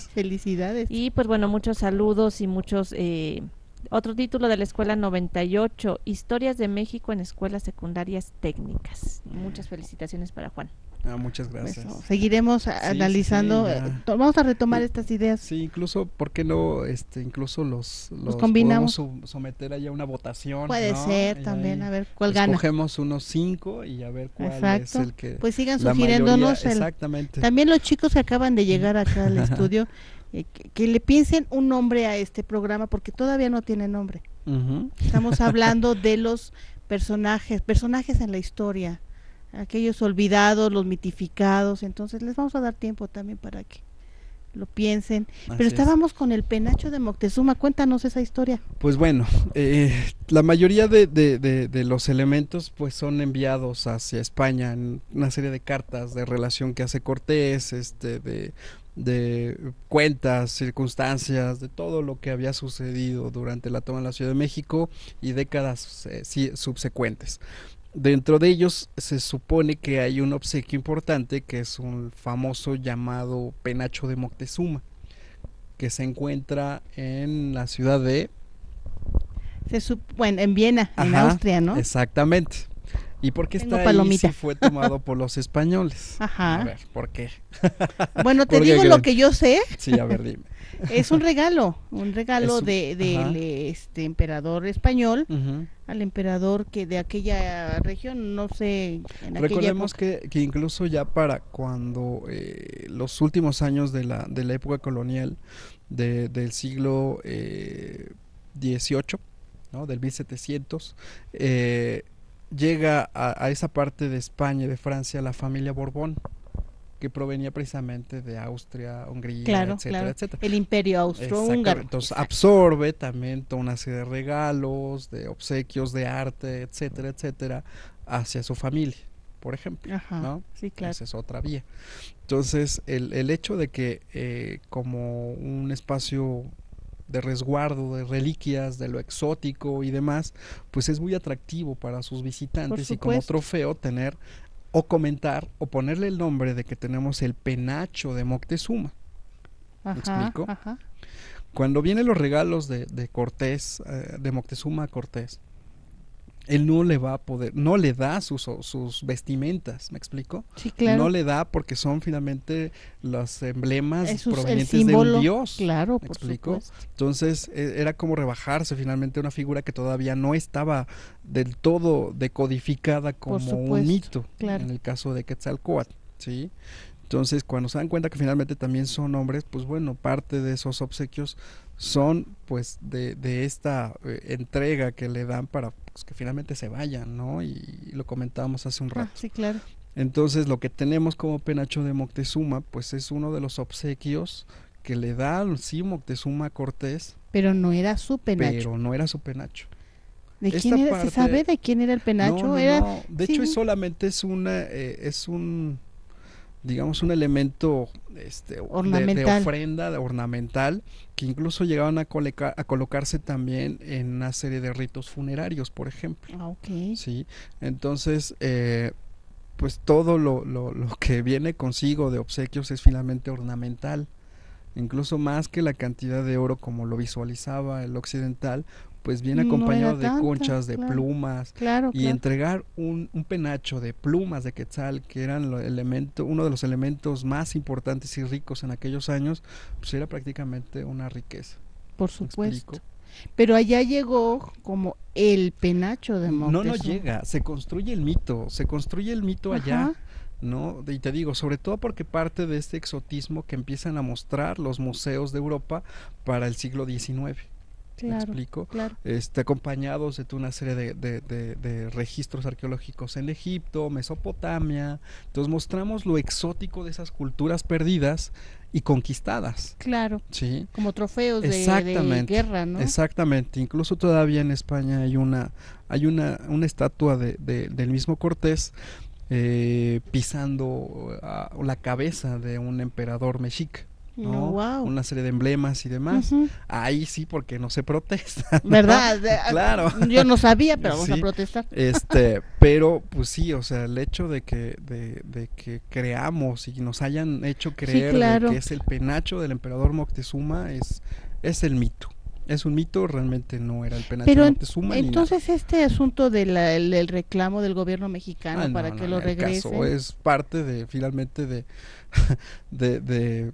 <laughs> felicidades. Y pues bueno, muchos saludos y muchos eh, otro título de la escuela 98, Historias de México en escuelas secundarias técnicas. Muchas felicitaciones para Juan. Ah, muchas gracias. seguiremos analizando, eh, vamos a retomar estas ideas. Sí, incluso, ¿por qué no? Este, incluso los, los, combinamos. someter allá una votación. Puede ser también, a ver cuál gana. Escogemos unos cinco y a ver cuál es el que. Pues sigan sugiriéndonos. exactamente. También los chicos que acaban de llegar <laughs> acá al estudio eh, que, le piensen un nombre a este programa porque todavía no tiene nombre. Estamos hablando <laughs> de los personajes, personajes en la historia, aquellos olvidados, los mitificados, entonces les vamos a dar tiempo también para que lo piensen. Pero estábamos con el penacho de Moctezuma, cuéntanos esa historia. Pues bueno, eh, la mayoría de, de, de, los elementos pues son enviados hacia España en una serie de cartas de relación que hace Cortés, este, de de cuentas, circunstancias, de todo lo que había sucedido durante la toma de la Ciudad de México y décadas eh, subsecuentes. Dentro de ellos se supone que hay un obsequio importante que es un famoso llamado penacho de Moctezuma, que se encuentra en la ciudad de... Se bueno, en Viena, en Austria, ¿no? Exactamente. ¿Y por qué está ahí si fue tomado <laughs> por los españoles? Ajá. A ver, ¿por qué? <laughs> Bueno, te digo lo que yo sé. Sí, a ver, dime. <laughs> Es un regalo, un regalo de del este emperador español al emperador que de aquella región, no sé. En Recordemos que, que, incluso ya para cuando eh, los últimos años de la, de la época colonial de, del siglo eh, XVIII, ¿no? del 1700, eh, llega a, esa parte de España y de Francia la familia Borbón que provenía precisamente de Austria, Hungría, etcétera, etcétera. El imperio austrohúngaro. Entonces absorbe también toda una serie de regalos, de obsequios, de arte, etcétera, etcétera, hacia su familia, por ejemplo. ¿no? Sí, claro. Esa es otra vía. Entonces, el, el hecho de que eh, como un espacio de resguardo, de reliquias, de lo exótico y demás, pues es muy atractivo para sus visitantes y como trofeo tener o comentar o ponerle el nombre de que tenemos el penacho de Moctezuma. ¿Me explico? Cuando vienen los regalos de, de Cortés, eh, de Moctezuma a Cortés, él no le va a poder, no le da sus, sus vestimentas, ¿me explico? Sí, claro. No le da porque son finalmente los emblemas provenientes de un dios. Claro, ¿me explico? Entonces e, era como rebajarse finalmente una figura que todavía no estaba del todo decodificada como un mito, en el caso de Quetzalcoatl, ¿sí? Entonces, cuando se dan cuenta que finalmente también son hombres, pues bueno, parte de esos obsequios son pues de, de esta eh, entrega que le dan para pues, que finalmente se vayan, ¿no? Y, lo comentábamos hace un ah, rato. sí, claro. Entonces, lo que tenemos como penacho de Moctezuma, pues es uno de los obsequios que le da sí Moctezuma a Cortés. Pero no era su penacho. Pero no era su penacho. ¿De quién era? ¿Se sabe de quién era el penacho? No, era... De hecho, solamente es una, eh, es un digamos, un elemento este, de, ofrenda ornamental que incluso llegaban a, a, colocarse también en una serie de ritos funerarios, por ejemplo. Ah, okay. Sí, entonces, eh, pues todo lo, lo, lo, que viene consigo de obsequios es finalmente ornamental. Incluso más que la cantidad de oro como lo visualizaba el occidental, pues viene acompañado de conchas, de plumas y entregar un, un, penacho de plumas de quetzal que eran el elemento, uno de los elementos más importantes y ricos en aquellos años, pues era prácticamente una riqueza. Por supuesto. Pero allá llegó como el penacho de Moctezuma. No, no llega, se construye el mito, se construye el mito allá ¿no? Y te digo, sobre todo porque parte de este exotismo que empiezan a mostrar los museos de Europa para el siglo XIX. ¿Me Claro, explico? claro. Este, acompañados de una serie de, de- de- de registros arqueológicos en Egipto, Mesopotamia. Entonces mostramos lo exótico de esas culturas perdidas y conquistadas. Claro, ¿sí? como trofeos de, de Exactamente, guerra, ¿no? Exactamente, incluso todavía en España hay una, hay una, una estatua de, de- del mismo Cortés eh, pisando ah, la cabeza de un emperador mexica, ¿no? No, wow. Una serie de emblemas y demás. Ahí sí, porque no se protesta. ¿no? <laughs> ¿Verdad? <laughs> De- Claro. Yo no sabía, pero vamos a protestar. Este, pero pues sí, o sea, el hecho de que, de, de que creamos y nos hayan hecho creer claro. que es el penacho del emperador Moctezuma es, es el mito. Es un mito, realmente no era el penacho Pero nada. entonces este asunto de del reclamo del gobierno mexicano Ah, no, para no, que lo regrese. caso, es parte de, finalmente, de, <laughs> de, de,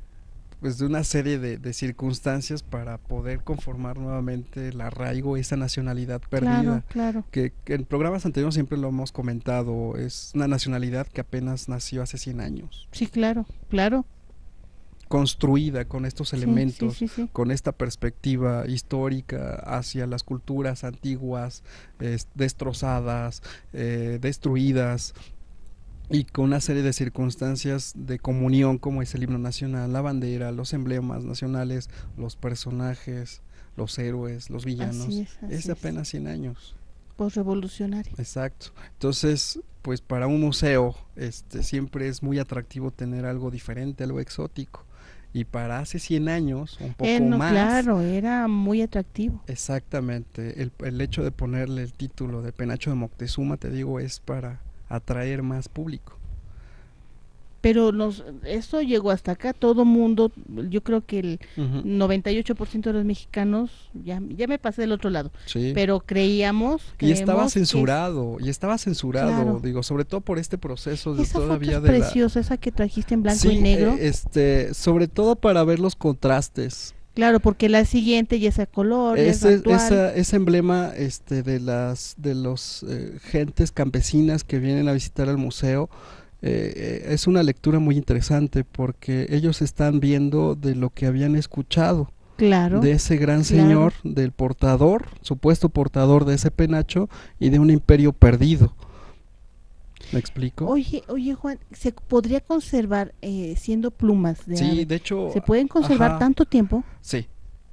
pues de una serie de, de circunstancias para poder conformar nuevamente el arraigo, esa nacionalidad perdida. Claro, claro. que, que en programas anteriores siempre lo hemos comentado, es una nacionalidad que apenas nació hace 100 años, Sí, claro, claro. construida con estos elementos, Sí, sí, sí. con esta perspectiva histórica hacia las culturas antiguas, es- destrozadas, eh, destruidas, y con una serie de circunstancias de comunión como es el himno nacional, la bandera, los emblemas nacionales, los personajes, los héroes, los villanos. Así es, así es apenas 100 años. Postrevolucionario. Exacto. Entonces, pues para un museo, este siempre es muy atractivo tener algo diferente, algo exótico. Y para hace 100 años, un poco Eh, no, más. claro, era muy atractivo. Exactamente. El, el hecho de ponerle el título de Penacho de Moctezuma, te digo, es para atraer más público. Pero nos, esto llegó hasta acá, todo mundo, yo creo que el Ujú. 98% de los mexicanos, ya, ya me pasé del otro lado, Sí. pero creíamos y estaba que es- censurado, y estaba censurado, Claro. digo, sobre todo por este proceso de Esa foto todavía es de la- preciosa, esa que trajiste en blanco Sí, y negro. eh, este, sobre todo para ver los contrastes. Claro, porque la siguiente ya es a color, es Ese, esa- ese emblema este, de las de los eh, gentes campesinas que vienen a visitar el museo eh, eh, es una lectura muy interesante porque ellos están viendo de lo que habían escuchado Claro. de ese gran claro. señor, del portador, supuesto portador de ese penacho y de un imperio perdido. ¿Me explico? Oye, oye Juan, ¿se podría conservar eh, siendo plumas de sí, ave? de hecho, ¿Se pueden conservar ajá. tanto tiempo? Sí,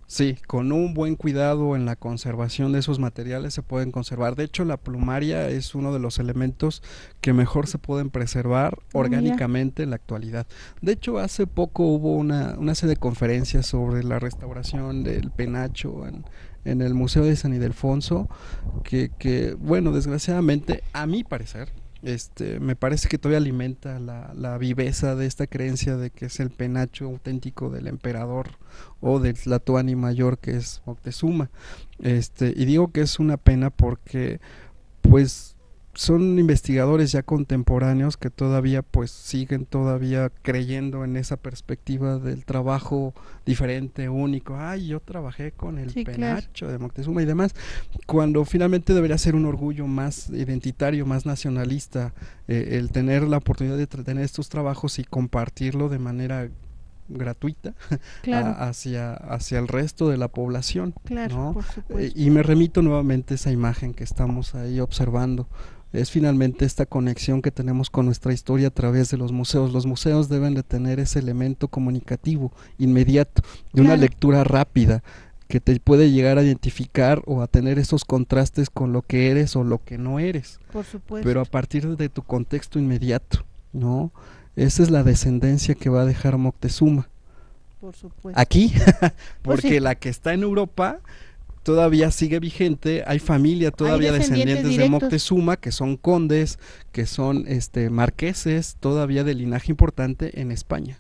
sí, con un buen cuidado en la conservación de esos materiales se pueden conservar. De hecho, la plumaria es uno de los elementos que mejor se pueden preservar mira. orgánicamente en la actualidad. De hecho, hace poco hubo una, una serie de conferencias sobre la restauración del penacho en, en el Museo de San Ildefonso, que, que, bueno, desgraciadamente, a mi parecer, este, me parece que todavía alimenta la, viveza de esta creencia de que es el penacho auténtico del emperador o del Tlatoani mayor que es Moctezuma. Este, y digo que es una pena porque pues son investigadores ya contemporáneos que todavía pues siguen todavía creyendo en esa perspectiva del trabajo diferente, único. Ay, yo trabajé con el Sí, claro. penacho de Moctezuma y demás, cuando finalmente debería ser un orgullo más identitario, más nacionalista, eh, el tener la oportunidad de tener estos trabajos y compartirlo de manera gratuita <laughs> Claro, a- hacia, hacia el resto de la población. claro, ¿no? por Eh, supuesto. y me remito nuevamente a esa imagen que estamos ahí observando. Es finalmente esta conexión que tenemos con nuestra historia a través de los museos. Los museos deben de tener ese elemento comunicativo inmediato, de una Claro. lectura rápida que te puede llegar a identificar o a tener esos contrastes con lo que eres o lo que no eres, por supuesto. pero a partir de tu contexto inmediato, ¿no? Esa es la descendencia que va a dejar Moctezuma por supuesto. aquí, <laughs> Pues porque sí. la que está en Europa todavía sigue vigente, hay familia todavía descendientes descendientes de. Moctezuma que son condes, que son este marqueses, todavía de linaje importante en España.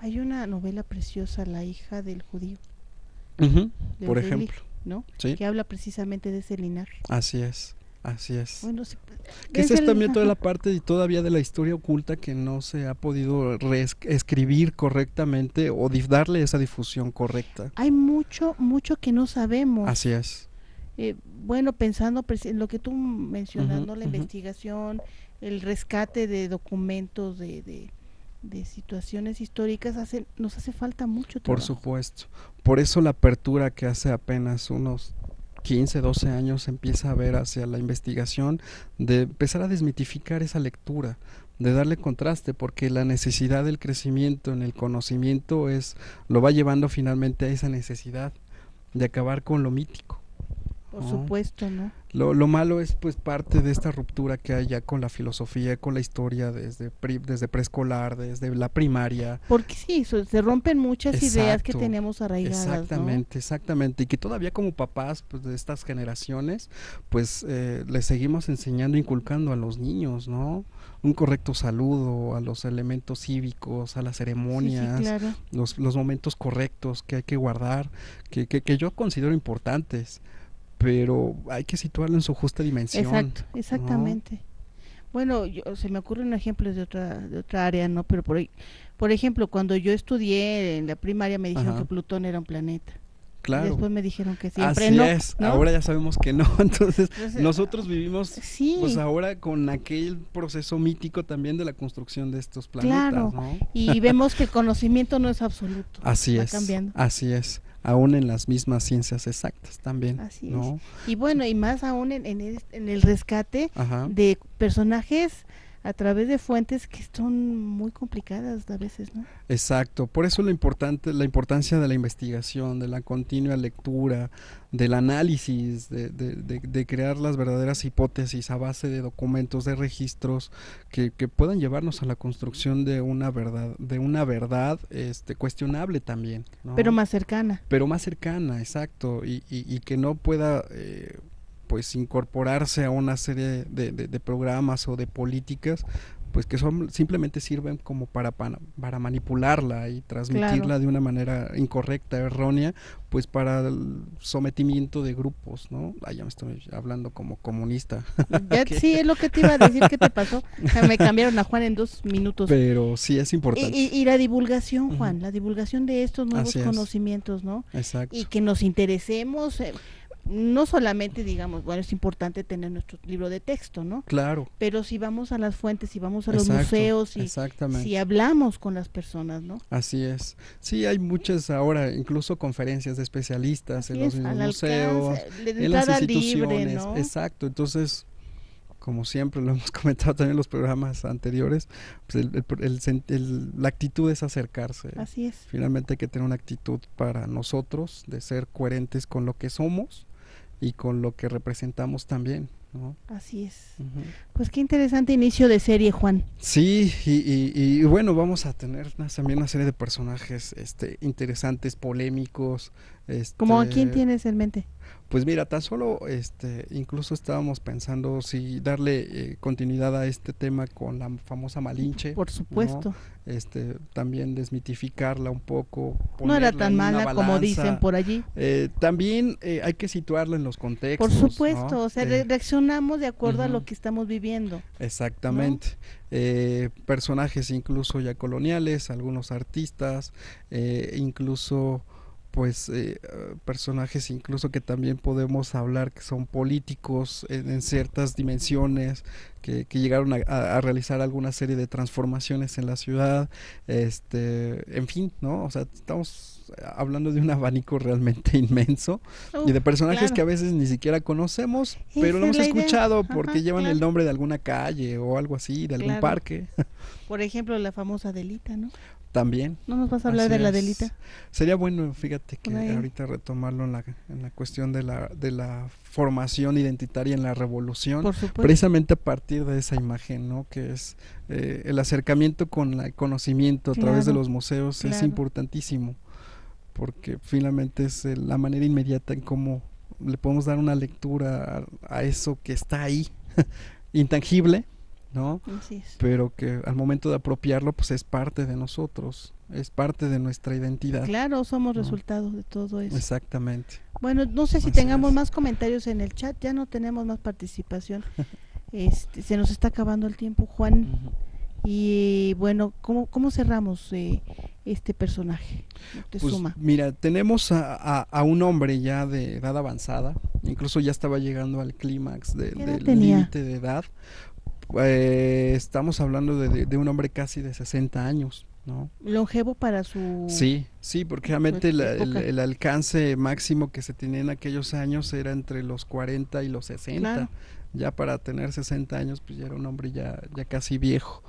Hay una novela preciosa, La hija del judío, Por ejemplo, ¿no? sí, Que habla precisamente de ese linaje. así es, así es. Bueno, sí, que esa es también toda la parte y todavía de la historia oculta que no se ha podido escribir correctamente o darle esa difusión correcta. Hay mucho, mucho que no sabemos. Así es. Eh, bueno, pensando en lo que tú mencionas, Ujú, ¿no? La ujú. investigación, el rescate de documentos, de, de, de situaciones históricas, hace, nos hace falta mucho Por trabajo. supuesto. Por eso la apertura que hace apenas unos 15, 12 años empieza a ver hacia la investigación, de empezar a desmitificar esa lectura, de darle contraste, porque la necesidad del crecimiento en el conocimiento es lo va llevando finalmente a esa necesidad de acabar con lo mítico. Por ¿no? supuesto, ¿no? Lo, lo malo es pues parte de esta ruptura que hay ya con la filosofía, con la historia desde, pri- desde preescolar, desde la primaria, Porque sí, se rompen muchas ideas que tenemos arraigadas, ¿no? Exactamente, exactamente. Y que todavía como papás pues, de estas generaciones, pues eh, les seguimos enseñando, inculcando a los niños, ¿no? Un correcto saludo, a los elementos cívicos, a las Sí, sí, ceremonias, claro. los, los momentos correctos que hay que guardar, que, que, que yo considero importantes, pero hay que situarlo en su justa dimensión. Exacto, exactamente. Bueno, yo, se me ocurren ejemplos de otra, de otra área, ¿no? Pero por, por ejemplo, cuando yo estudié en la primaria me dijeron Ajá. que Plutón era un planeta. Y Claro. después me dijeron que siempre Así no. es, ¿no? ahora ya sabemos que no, <laughs> entonces Entonces, nosotros vivimos Sí, Pues ahora con aquel proceso mítico también de la construcción de estos planetas, Claro. ¿no? y vemos que el conocimiento no es absoluto. Así es. cambiando. Así es. Aún en las mismas ciencias exactas también. Así es. ¿no? Y bueno, y más aún en, en el, en el rescate Ajá. de personajes a través de fuentes que son muy complicadas a veces, ¿no? Exacto. Por eso lo importante, la importancia de la investigación, de la continua lectura, del análisis, de, de- de- de crear las verdaderas hipótesis a base de documentos, de registros que, que puedan llevarnos a la construcción de una verdad, de una verdad este, cuestionable también. ¿no? Pero más cercana. pero más cercana, exacto, y, y- y que no pueda eh, pues incorporarse a una serie de, de- de programas o de políticas pues que son simplemente sirven como para, para, para manipularla y transmitirla Claro. de una manera incorrecta, errónea, pues para el sometimiento de grupos, ¿no? Ah, ya me estoy hablando como comunista, Ya. <laughs> Sí, es lo que te iba a decir, ¿qué te pasó? Me cambiaron a Juan en dos minutos. pero sí es Y, importante. y- y la divulgación. Juan, la divulgación de estos nuevos es. conocimientos, ¿no? Exacto. Y que nos interesemos, eh, no solamente digamos, bueno, es importante tener nuestro libro de texto, ¿no? Claro. Pero si vamos a las fuentes, si vamos a los exacto, museos, y si hablamos con las personas, ¿no? Así es. Sí, hay muchas ahora, incluso conferencias de especialistas Así en los es, mismos al museos, alcance, en las libre, instituciones. ¿no? Exacto. Entonces, como siempre lo <laughs> hemos comentado también en los programas anteriores, pues el- el- el- la actitud es acercarse. Así es. Finalmente hay que tener una actitud para nosotros de ser coherentes con lo que somos y con lo que representamos también. ¿no? Así es. Pues qué interesante inicio de serie, Juan. Sí, y, y- y bueno, vamos a tener una- también una serie de personajes este, interesantes, polémicos. Como a este, quién tienes en mente. Pues mira, tan solo, este, incluso estábamos pensando si darle eh, continuidad a este tema con la famosa Malinche, Por supuesto. este, también desmitificarla un poco. No era tan mala como dicen por allí. Eh, también eh, hay que situarla en los contextos. Por supuesto, ¿no? o sea, re- reaccionamos de acuerdo a lo que estamos viviendo. Exactamente. Eh, personajes incluso ya coloniales, algunos artistas, incluso pues eh, eh, personajes incluso que también podemos hablar que son políticos en, en ciertas dimensiones, que, que llegaron a, realizar alguna serie de transformaciones en la ciudad, este, en fin, ¿no? O sea, estamos hablando de un abanico realmente <laughs> inmenso y de personajes claro. que a veces ni siquiera conocemos, pero lo hemos idea. escuchado Ajá, porque llevan el nombre de alguna calle o algo así, de algún Claro. parque <laughs> Por ejemplo, la famosa Delita, ¿no? También. ¿No nos vas a hablar Así de la es. Delita? Sería bueno, fíjate que ahorita retomarlo en la, en la cuestión de la, de la formación identitaria en la revolución, Por precisamente a partir de esa imagen, ¿no? Que es eh, el acercamiento con la- el conocimiento a través de los museos es importantísimo, porque finalmente es eh, la manera inmediata en cómo le podemos dar una lectura a, a eso que está ahí, <laughs> intangible, ¿no? Así es. Pero que al momento de apropiarlo, pues es parte de nosotros, es parte de nuestra identidad. Claro, somos No. resultado de todo eso. Exactamente. Bueno, no sé si Así tengamos es. más comentarios en el chat, ya no tenemos más participación. <laughs> Este, se nos está acabando el tiempo, Juan. Y bueno, ¿cómo, cómo cerramos eh, este personaje? Te Pues suma. mira, tenemos a, a- a un hombre ya de edad avanzada, incluso ya estaba llegando al clímax de- ¿Qué edad del límite de edad, eh, estamos hablando de, de- de un hombre casi de 60 años, ¿no? Longevo para su... Sí, sí, porque realmente la- el, alcance máximo que se tenía en aquellos años era entre los 40 y los 60. Claro. Ya para tener 60 años, pues ya era un hombre ya, ya casi viejo.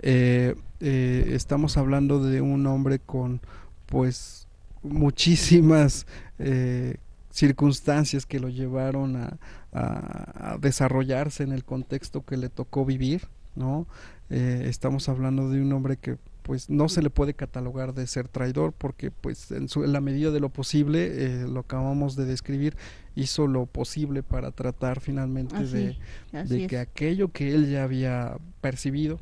Eh, eh, estamos hablando de un hombre con, pues, muchísimas eh, circunstancias que lo llevaron a, a- a desarrollarse en el contexto que le tocó vivir, ¿no? Eh, estamos hablando de un hombre que pues no se le puede catalogar de ser traidor porque pues en, su- en la medida de lo posible eh, lo acabamos de describir hizo lo posible para tratar finalmente Así, de, así de es. que aquello que él ya había percibido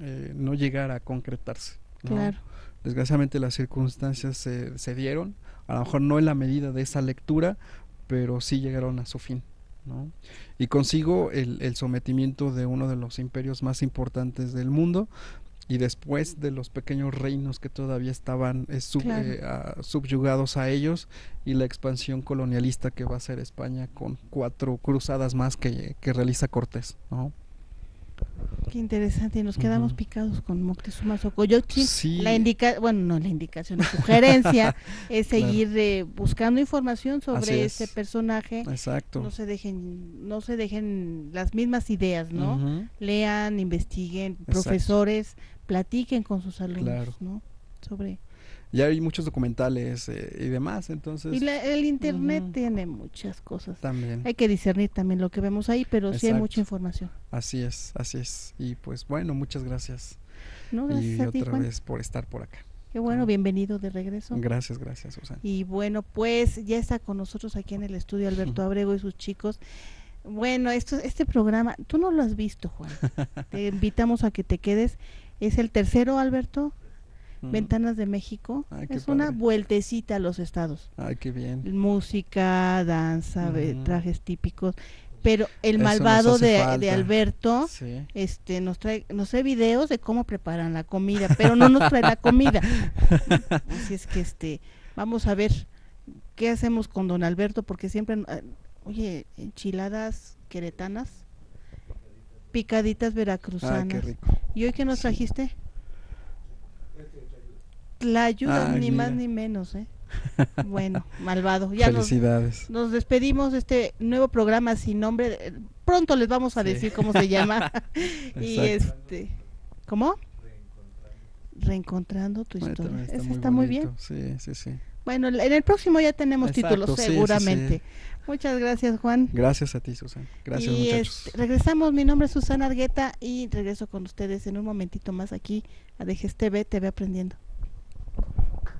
eh, no llegara a concretarse ¿no? Claro. Desgraciadamente las circunstancias se, se dieron a lo mejor no en la medida de esa lectura pero sí llegaron a su fin ¿no? y consigo el, el sometimiento de uno de los imperios más importantes del mundo y después de los pequeños reinos que todavía estaban eh, sub- Claro. eh, subyugados a ellos y la expansión colonialista que va a hacer España con cuatro cruzadas más que, que realiza Cortés ¿no? Qué interesante. Y nos quedamos picados con Moctezuma Xocoyotzin. Sí. La indica, bueno, no la indicación, la sugerencia <laughs> es seguir eh, buscando información sobre es. este personaje. exacto No se dejen, no se dejen las mismas ideas, ¿no? Lean, investiguen, Exacto. profesores, platiquen con sus alumnos, Claro. ¿no? Sobre ya hay muchos documentales eh, y demás entonces y la- el internet Ujú. tiene muchas cosas. también Hay que discernir también lo que vemos ahí, pero sí hay Exacto. mucha información. así es así es y pues bueno muchas gracias No, gracias y a ti, otra Juan. vez por estar por acá Qué bueno, No. bienvenido de regreso. gracias gracias Susana Y bueno, pues ya está con nosotros aquí en el estudio Alberto <laughs> Abrego y sus chicos. Bueno, esto, este programa, tú no lo has visto, Juan. <laughs> te invitamos a que te quedes. Es el tercero, Alberto, Mm. Ventanas de México. Ay, es una vueltecita a los estados. ay qué bien Música, danza, trajes típicos. Pero el malvado de. Alberto sí este nos trae nos trae videos de cómo preparan la comida, pero no nos trae la comida. <laughs> Así es que este vamos a ver qué hacemos con don Alberto porque siempre eh, oye, enchiladas queretanas, picaditas ay veracruzanas. qué rico ¿Y hoy qué nos Sí. trajiste? La ayuda Ay, ni más ni menos, ¿eh? Bueno, <laughs> malvado. Ya felicidades nos despedimos de este nuevo programa sin nombre. Pronto les vamos a Sí. decir cómo se llama. <laughs> y este, ¿cómo? Reencontrando tu historia. también Ese está muy bien. sí sí sí Bueno, en el próximo ya tenemos Exacto, títulos, sí, sí, sí. seguramente. Muchas gracias, Juan. gracias a ti Susana gracias y muchachos este, regresamos, mi nombre es Susana Argueta y regreso con ustedes en un momentito más aquí a Dejes TV, TV Aprendiendo.